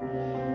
Amen.